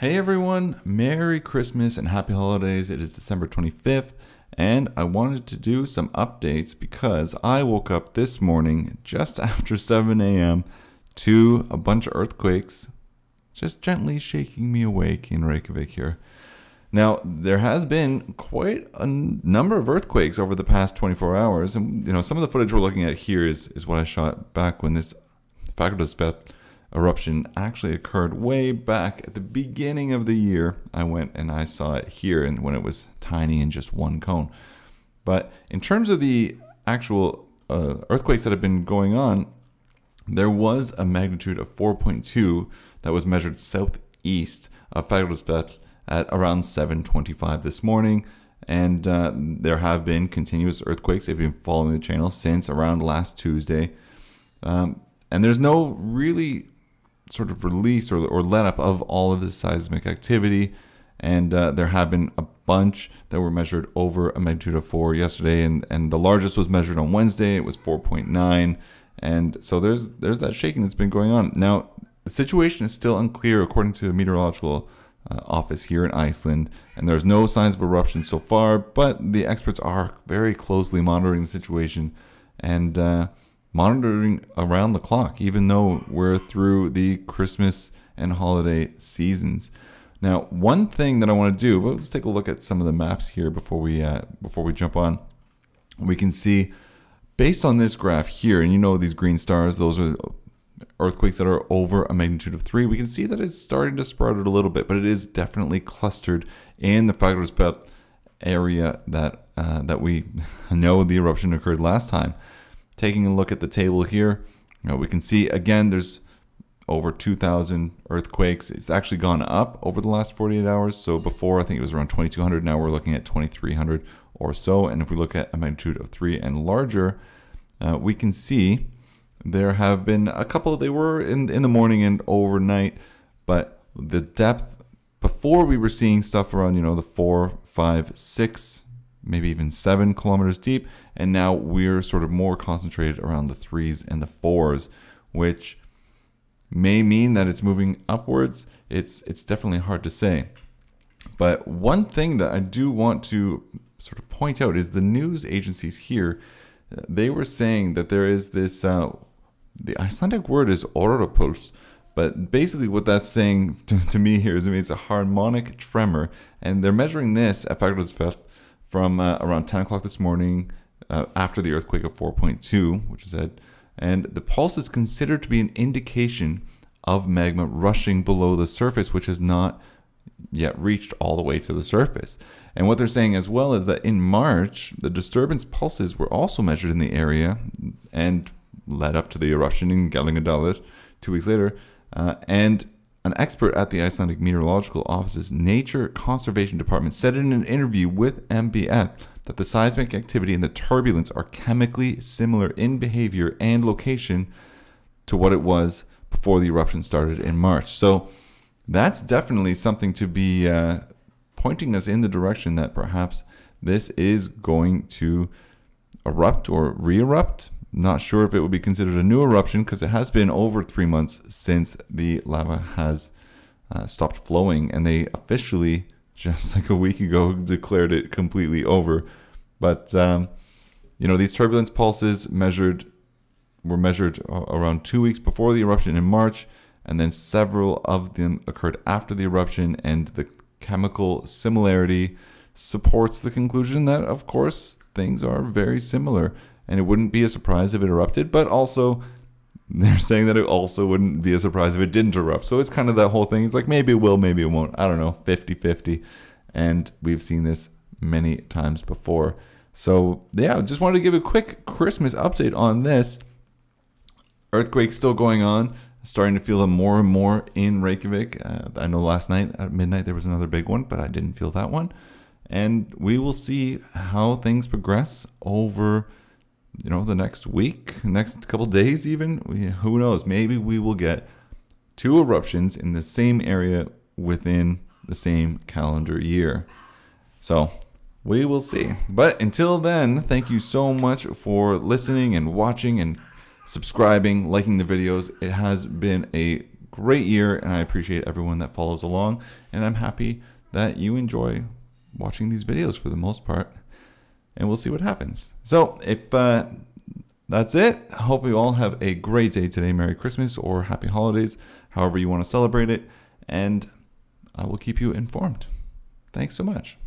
Hey everyone, Merry Christmas and Happy Holidays. It is December 25th, and I wanted to do some updates because I woke up this morning just after 7 a.m. to a bunch of earthquakes just gently shaking me awake in Reykjavik here. Now, there has been quite a number of earthquakes over the past 24 hours, and you know, some of the footage we're looking at here is, is what I shot back when this Fagradalsfjall eruption actually occurred way back at the beginning of the year. I went and I saw it here and when it was tiny and just one cone. But in terms of the actual uh, earthquakes that have been going on, there was a magnitude of 4.2 that was measured southeast of Fagradalsfjall at around 7:25 this morning. And uh, there have been continuous earthquakes if you've been following the channel since around last Tuesday. Um, and there's no really sort of release or, or let up of all of the seismic activity. And uh, there have been a bunch that were measured over a magnitude of four yesterday, and, and the largest was measured on Wednesday. It was 4.9, and so there's there's that shaking that's been going on. Now the situation is still unclear according to the meteorological uh, office here in Iceland, and there's no signs of eruption so far. But the experts are very closely monitoring the situation, and uh, monitoring around the clock, even though we're through the Christmas and holiday seasons. Now, one thing that I want to do, but let's take a look at some of the maps here before we uh, before we jump on. We can see, based on this graph here, and you know these green stars, those are earthquakes that are over a magnitude of three. We can see that it's starting to spread out a little bit, but it is definitely clustered in the Fagradalsfjall area that uh, that we know the eruption occurred last time. Taking a look at the table here, you know, we can see again there's over 2,000 earthquakes. It's actually gone up over the last 48 hours. So before I think it was around 2,200. Now we're looking at 2,300 or so. And if we look at a magnitude of three and larger, uh, we can see there have been a couple. They were in in the morning and overnight, but the depth before we were seeing stuff around you know the four, five, six maybe even seven kilometers deep. And now we're sort of more concentrated around the threes and the fours, which may mean that it's moving upwards. It's it's definitely hard to say. But one thing that I do want to sort of point out is the news agencies here. They were saying that there is this. Uh, the Icelandic word is óróapúls, but basically what that's saying to, to me here is it means a harmonic tremor, and they're measuring this at Fagradalsfjall from uh, around 10 o'clock this morning uh, after the earthquake of 4.2, which is said, and the pulse is considered to be an indication of magma rushing below the surface, which has not yet reached all the way to the surface. And what they're saying as well is that in March, the disturbance pulses were also measured in the area and led up to the eruption in Geldingadalur two weeks later. Uh, and an expert at the Icelandic Meteorological Office's Nature Conservation Department said in an interview with MBL that the seismic activity and the turbulence are chemically similar in behavior and location to what it was before the eruption started in March. So that's definitely something to be uh, pointing us in the direction that perhaps this is going to erupt or re erupt not sure if it would be considered a new eruption because it has been over three months since the lava has uh, stopped flowing, and they officially just like a week ago declared it completely over. But um, you know these turbulence pulses measured were measured around two weeks before the eruption in March, and then several of them occurred after the eruption, and the chemical similarity supports the conclusion that, of course, things are very similar and it wouldn't be a surprise if it erupted, but also they're saying that it also wouldn't be a surprise if it didn't erupt. So it's kind of that whole thing. It's like maybe it will, maybe it won't. I don't know, 50 50. And we've seen this many times before. So yeah, just wanted to give a quick Christmas update on this. Earthquake still going on. Starting to feel them more and more in Reykjavik. Uh, I know last night at midnight there was another big one, but I didn't feel that one. And we will see how things progress over you know, the next week, next couple days, even. Who knows? Maybe we will get two eruptions in the same area within the same calendar year. So we will see. But until then, thank you so much for listening and watching and subscribing, liking the videos. It has been a great year, and I appreciate everyone that follows along. And I'm happy that you enjoy watching these videos for the most part. And we'll see what happens. So, if uh, that's it, I hope you all have a great day today. Merry Christmas or Happy Holidays, however you want to celebrate it. And I will keep you informed. Thanks so much.